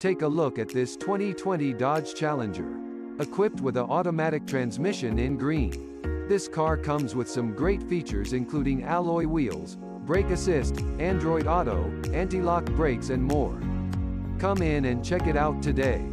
Take a look at this 2020 Dodge Challenger. Equipped with an automatic transmission in green. This car comes with some great features including alloy wheels, brake assist, Android Auto, anti-lock brakes and more. Come in and check it out today.